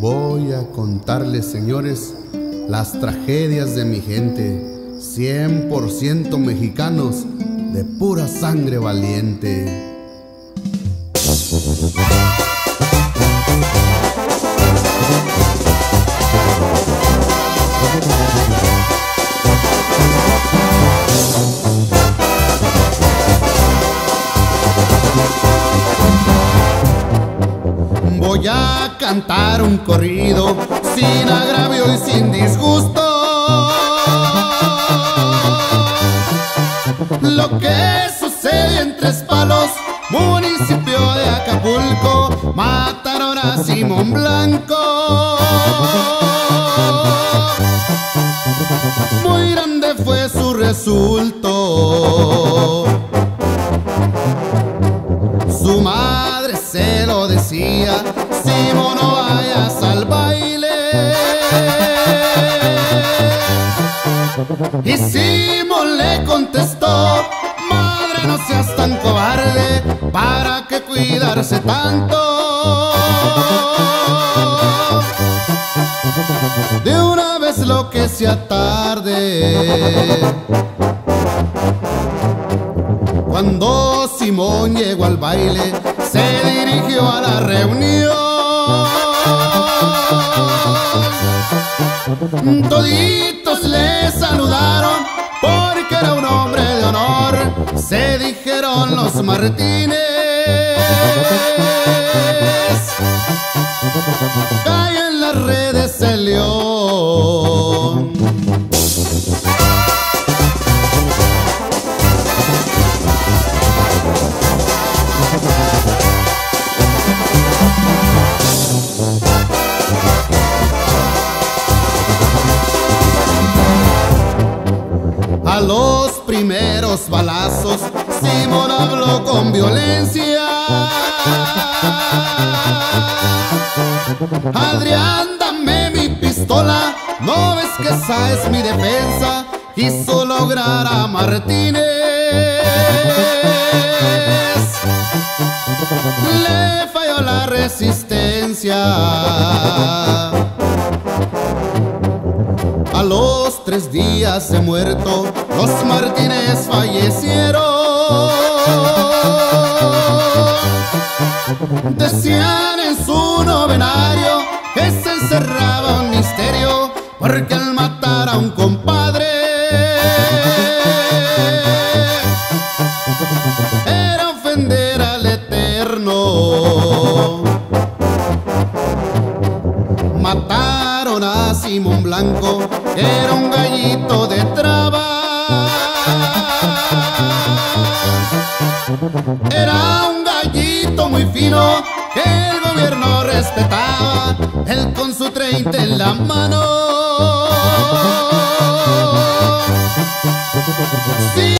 Voy a contarles, señores, las tragedias de mi gente, 100% mexicanos, de pura sangre valiente. Voy a cantar un corrido sin agravio y sin disgusto. Lo que sucede en Tres Palos, municipio de Acapulco, mataron a Simón Blanco. Muy grande fue su resulto. Simón no vayas al baile. Y Simón le contestó, madre no seas tan cobarde, ¿para qué cuidarse tanto? De una vez lo que sea tarde. Cuando Simón llegó al baile, se Toditos le saludaron porque era un hombre de honor, se dijeron los Martínez. Cae en las redes el león. A los primeros balazos, Simón habló con violencia. Adrián, dame mi pistola, no ves que esa es mi defensa. Quiso lograr a Martínez. Le falló la resistencia. Tres días de muerto, los Martínez fallecieron. Decían en su novenario era un gallito de traba. Era un gallito muy fino que el gobierno respetaba, él con su treinta en la mano. Sí.